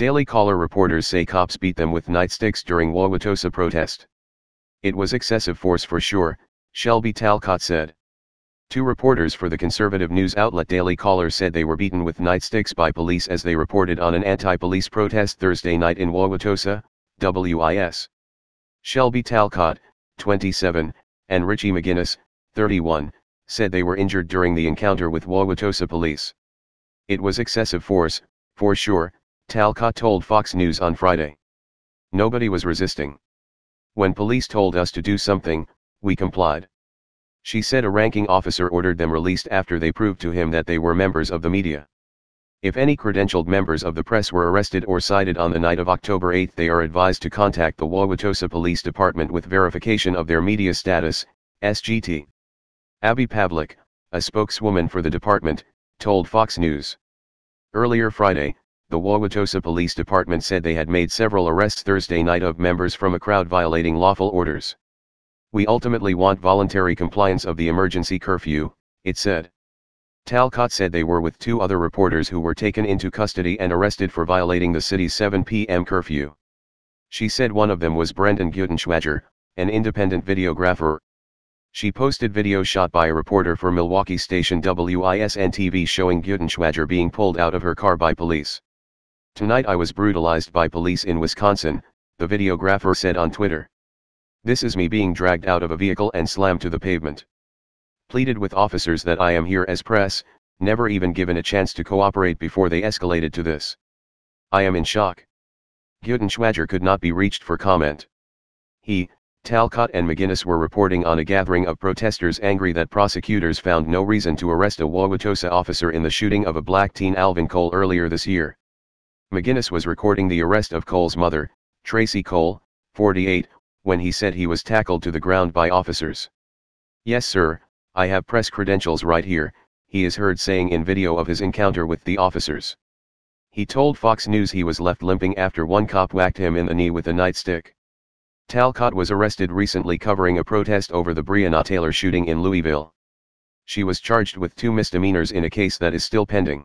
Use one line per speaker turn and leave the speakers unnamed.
Daily Caller reporters say cops beat them with nightsticks during Wauwatosa protest. It was excessive force for sure, Shelby Talcott said. Two reporters for the conservative news outlet Daily Caller said they were beaten with nightsticks by police as they reported on an anti-police protest Thursday night in Wauwatosa, WIS. Shelby Talcott, 27, and Richie McGinnis, 31, said they were injured during the encounter with Wauwatosa police. It was excessive force, for sure, Talcott told Fox News on Friday. Nobody was resisting. When police told us to do something, we complied. She said a ranking officer ordered them released after they proved to him that they were members of the media. If any credentialed members of the press were arrested or cited on the night of October 8 they are advised to contact the Wauwatosa Police Department with verification of their media status, SGT. Abby Pavlik, a spokeswoman for the department, told Fox News. Earlier Friday, the Wauwatosa Police Department said they had made several arrests Thursday night of members from a crowd violating lawful orders. We ultimately want voluntary compliance of the emergency curfew, it said. Talcott said they were with two other reporters who were taken into custody and arrested for violating the city's 7 p.m. curfew. She said one of them was Brendan Gutenschwager, an independent videographer. She posted video shot by a reporter for Milwaukee station WISN TV showing Gutenschwager being pulled out of her car by police. Tonight I was brutalized by police in Wisconsin, the videographer said on Twitter. This is me being dragged out of a vehicle and slammed to the pavement. Pleaded with officers that I am here as press, never even given a chance to cooperate before they escalated to this. I am in shock. Gutenschwager could not be reached for comment. He, Talcott and McGinnis were reporting on a gathering of protesters angry that prosecutors found no reason to arrest a Wauwatosa officer in the shooting of a black teen Alvin Cole earlier this year. McGinnis was recording the arrest of Cole's mother, Tracy Cole, 48, when he said he was tackled to the ground by officers. Yes sir, I have press credentials right here, he is heard saying in video of his encounter with the officers. He told Fox News he was left limping after one cop whacked him in the knee with a nightstick. Talcott was arrested recently covering a protest over the Breonna Taylor shooting in Louisville. She was charged with two misdemeanors in a case that is still pending.